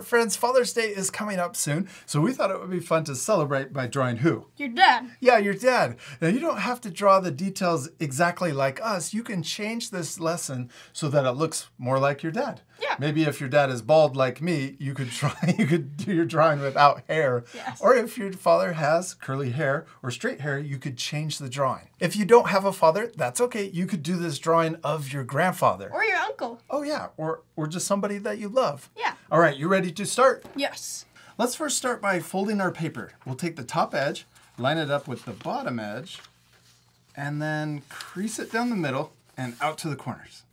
friends, Father's Day is coming up soon, so we thought it would be fun to celebrate by drawing who? Your dad. Yeah, your dad. Now, you don't have to draw the details exactly like us. You can change this lesson so that it looks more like your dad. Yeah. Maybe if your dad is bald like me, you could try you could do your drawing without hair. Yes. Or if your father has curly hair or straight hair, you could change the drawing. If you don't have a father, that's okay. You could do this drawing of your grandfather. Or your uncle. Oh yeah, or or just somebody that you love. Yeah. All right, you ready to start? Yes. Let's first start by folding our paper. We'll take the top edge, line it up with the bottom edge, and then crease it down the middle and out to the corners.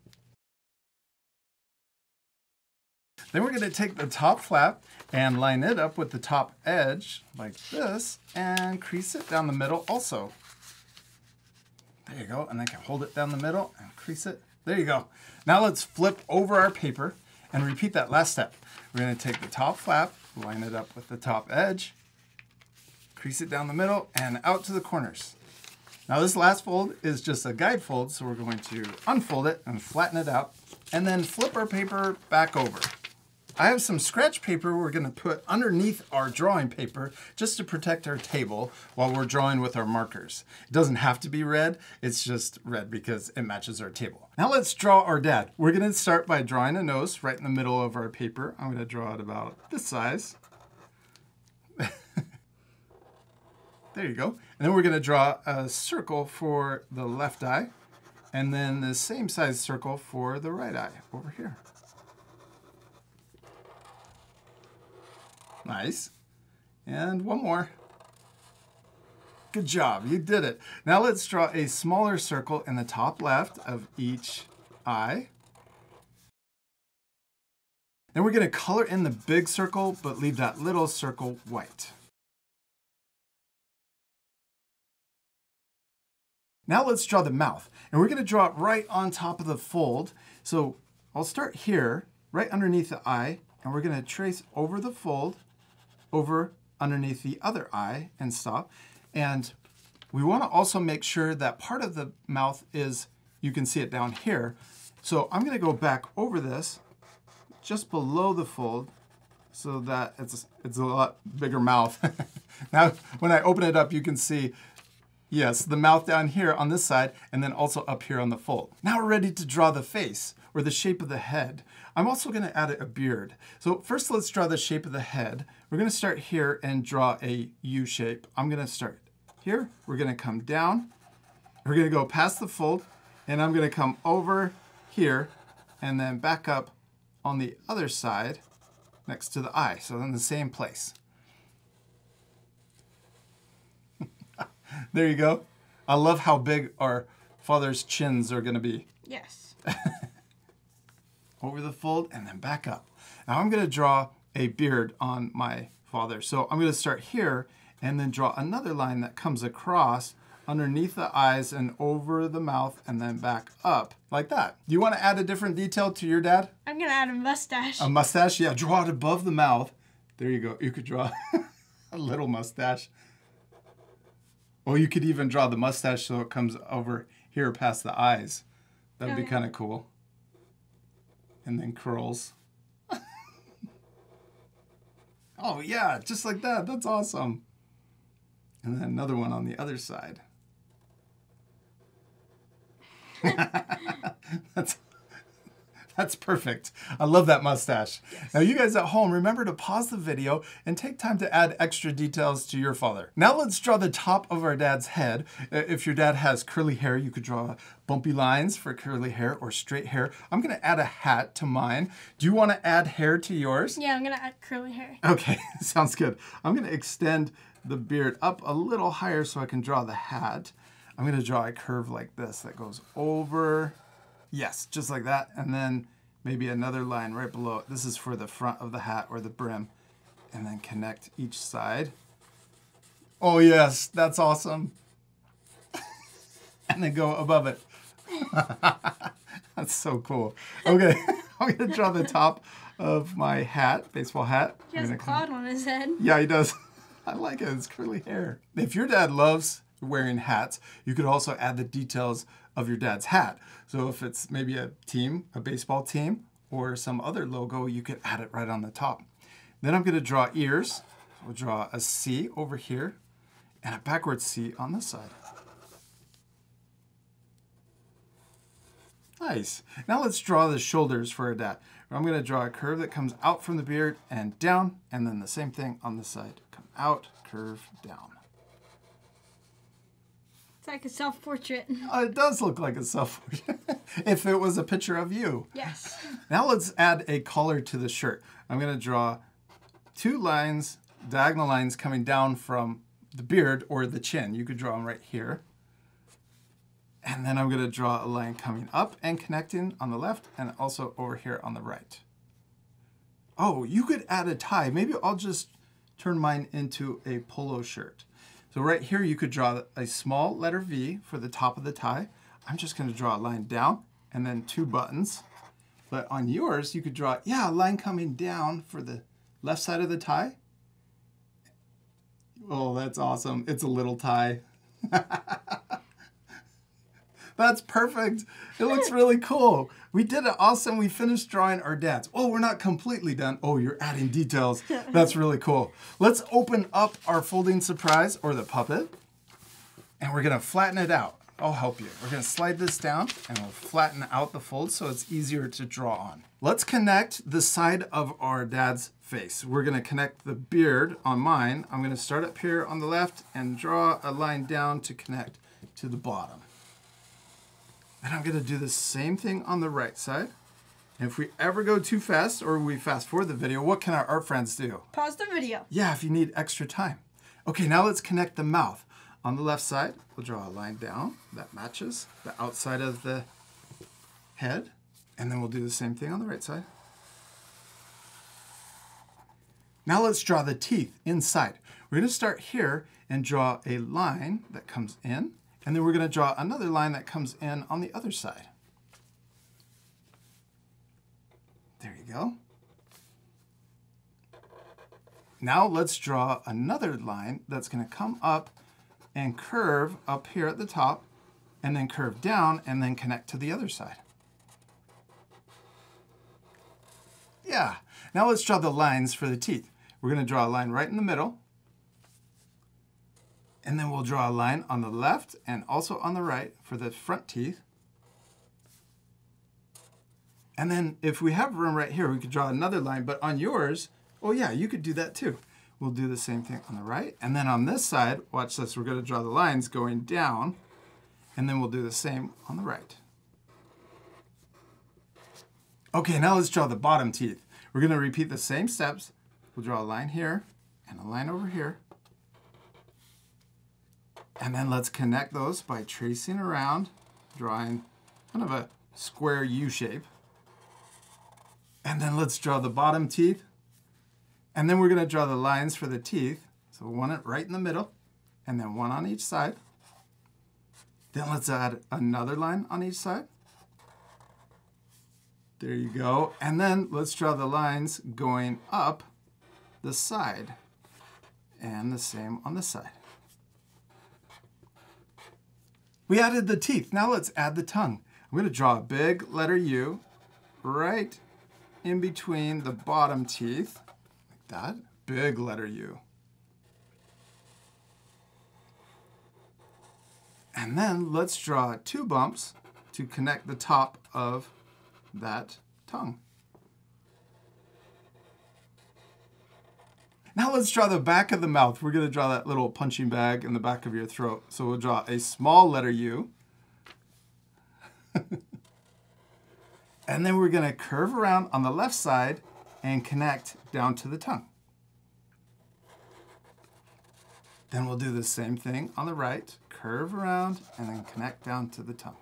Then we're going to take the top flap and line it up with the top edge like this and crease it down the middle also. There you go. And then can hold it down the middle and crease it. There you go. Now let's flip over our paper and repeat that last step. We're going to take the top flap, line it up with the top edge, crease it down the middle and out to the corners. Now this last fold is just a guide fold, so we're going to unfold it and flatten it out and then flip our paper back over. I have some scratch paper we're going to put underneath our drawing paper just to protect our table while we're drawing with our markers. It doesn't have to be red, it's just red because it matches our table. Now let's draw our dad. We're going to start by drawing a nose right in the middle of our paper. I'm going to draw it about this size. there you go. And then we're going to draw a circle for the left eye and then the same size circle for the right eye over here. Nice. And one more. Good job, you did it. Now let's draw a smaller circle in the top left of each eye. Then we're gonna color in the big circle, but leave that little circle white. Now let's draw the mouth. And we're gonna draw it right on top of the fold. So I'll start here, right underneath the eye, and we're gonna trace over the fold over underneath the other eye and stop. And we want to also make sure that part of the mouth is, you can see it down here. So I'm going to go back over this just below the fold so that it's, it's a lot bigger mouth. now, when I open it up, you can see, yes, the mouth down here on this side and then also up here on the fold. Now we're ready to draw the face or the shape of the head. I'm also going to add a beard. So first let's draw the shape of the head. We're going to start here and draw a U shape. I'm going to start here. We're going to come down. We're going to go past the fold and I'm going to come over here and then back up on the other side next to the eye. So in the same place. there you go. I love how big our father's chins are going to be. Yes. over the fold and then back up. Now I'm going to draw a beard on my father. So I'm going to start here and then draw another line that comes across underneath the eyes and over the mouth and then back up like that. You want to add a different detail to your dad? I'm gonna add a mustache. A mustache? Yeah, draw it above the mouth. There you go. You could draw a little mustache. Or you could even draw the mustache so it comes over here past the eyes. That'd be oh, kind of cool. And then curls. oh yeah, just like that. That's awesome. And then another one on the other side. That's that's perfect. I love that mustache. Now you guys at home, remember to pause the video and take time to add extra details to your father. Now let's draw the top of our dad's head. If your dad has curly hair, you could draw bumpy lines for curly hair or straight hair. I'm gonna add a hat to mine. Do you wanna add hair to yours? yeah, I'm gonna add curly hair. Okay, sounds good. I'm gonna extend the beard up a little higher so I can draw the hat. I'm gonna draw a curve like this that goes over, yes, just like that, and then maybe another line right below it. This is for the front of the hat or the brim, and then connect each side. Oh yes, that's awesome. and then go above it. That's so cool. Okay, I'm gonna draw the top of my hat, baseball hat. He has a cloud on his head. yeah, he does. I like it. It's curly hair. If your dad loves wearing hats, you could also add the details of your dad's hat. So if it's maybe a team, a baseball team, or some other logo, you could add it right on the top. Then I'm gonna draw ears. We'll draw a C over here and a backward C on this side. Nice. Now let's draw the shoulders for our dad. I'm going to draw a curve that comes out from the beard and down, and then the same thing on the side. Come out, curve, down. Like a self-portrait. Oh, it does look like a self-portrait. if it was a picture of you. Yes. Now let's add a collar to the shirt. I'm going to draw two lines, diagonal lines coming down from the beard or the chin. You could draw them right here. And then I'm going to draw a line coming up and connecting on the left and also over here on the right. Oh, you could add a tie. Maybe I'll just turn mine into a polo shirt. So right here, you could draw a small letter V for the top of the tie. I'm just going to draw a line down and then two buttons. But on yours, you could draw, yeah, a line coming down for the left side of the tie. Oh, that's awesome. It's a little tie. That's perfect. It looks really cool. We did it awesome. We finished drawing our dads. Oh, we're not completely done. Oh, you're adding details. That's really cool. Let's open up our folding surprise or the puppet and we're gonna flatten it out. I'll help you. We're gonna slide this down and we'll flatten out the fold so it's easier to draw on. Let's connect the side of our dad's face. We're gonna connect the beard on mine. I'm gonna start up here on the left and draw a line down to connect to the bottom. And I'm gonna do the same thing on the right side. And if we ever go too fast or we fast forward the video, what can our art friends do? Pause the video. Yeah, if you need extra time. Okay, now let's connect the mouth. On the left side, we'll draw a line down that matches the outside of the head. And then we'll do the same thing on the right side. Now let's draw the teeth inside. We're gonna start here and draw a line that comes in, and then we're gonna draw another line that comes in on the other side. There you go. Now let's draw another line that's gonna come up and curve up here at the top and then curve down and then connect to the other side. Yeah, now let's draw the lines for the teeth. We're gonna draw a line right in the middle and then we'll draw a line on the left and also on the right for the front teeth. And then if we have room right here, we could draw another line, but on yours, oh yeah, you could do that too. We'll do the same thing on the right. And then on this side, watch this, we're gonna draw the lines going down, and then we'll do the same on the right. Okay, now let's draw the bottom teeth. We're gonna repeat the same steps. We'll draw a line here and a line over here. And then let's connect those by tracing around, drawing kind of a square U shape. And then let's draw the bottom teeth. And then we're gonna draw the lines for the teeth. So one right in the middle, and then one on each side. Then let's add another line on each side. There you go. And then let's draw the lines going up the side. And the same on the side. We added the teeth. Now let's add the tongue. I'm going to draw a big letter U right in between the bottom teeth, like that. Big letter U. And then let's draw two bumps to connect the top of that tongue. Now let's draw the back of the mouth. We're going to draw that little punching bag in the back of your throat. So we'll draw a small letter U. and then we're going to curve around on the left side and connect down to the tongue. Then we'll do the same thing on the right, curve around and then connect down to the tongue.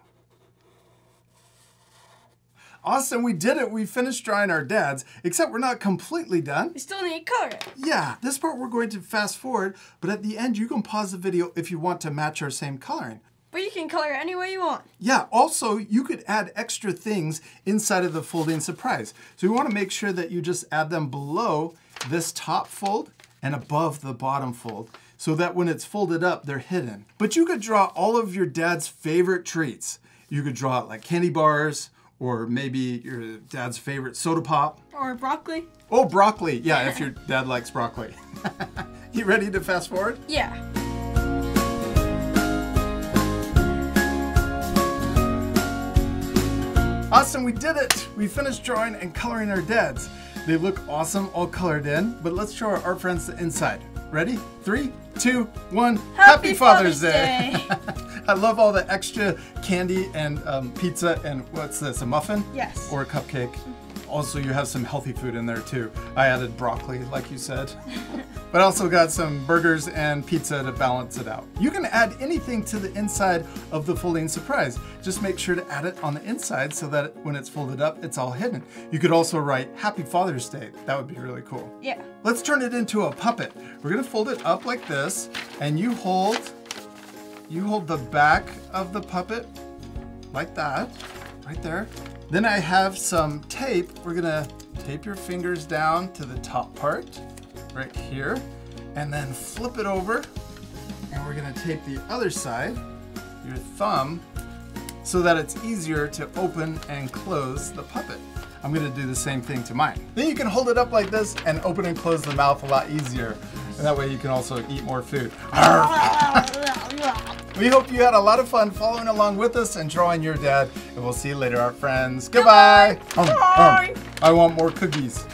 Awesome, we did it. We finished drawing our dads, except we're not completely done. We still need color. Yeah, this part we're going to fast forward, but at the end you can pause the video if you want to match our same coloring. But you can color any way you want. Yeah, also you could add extra things inside of the folding surprise. So you want to make sure that you just add them below this top fold and above the bottom fold so that when it's folded up, they're hidden. But you could draw all of your dad's favorite treats. You could draw it like candy bars, or maybe your dad's favorite soda pop. Or broccoli. Oh, broccoli. Yeah, if your dad likes broccoli. you ready to fast forward? Yeah. Awesome, we did it! We finished drawing and coloring our dads. They look awesome, all colored in, but let's show our art friends the inside. Ready? Three, two, one. Happy Father's Day. I love all the extra candy and um, pizza and what's this, a muffin? Yes. Or a cupcake. Also, you have some healthy food in there too. I added broccoli, like you said. but also got some burgers and pizza to balance it out. You can add anything to the inside of the folding surprise. Just make sure to add it on the inside so that when it's folded up, it's all hidden. You could also write Happy Father's Day. That would be really cool. Yeah. Let's turn it into a puppet. We're gonna fold it up like this, and you hold, you hold the back of the puppet like that, right there. Then I have some tape. We're gonna tape your fingers down to the top part, right here, and then flip it over. And we're gonna tape the other side, your thumb, so that it's easier to open and close the puppet. I'm gonna do the same thing to mine. Then you can hold it up like this and open and close the mouth a lot easier. And that way you can also eat more food. We hope you had a lot of fun following along with us and drawing your dad. And we'll see you later, our friends. Goodbye. Um, um, Bye. I want more cookies.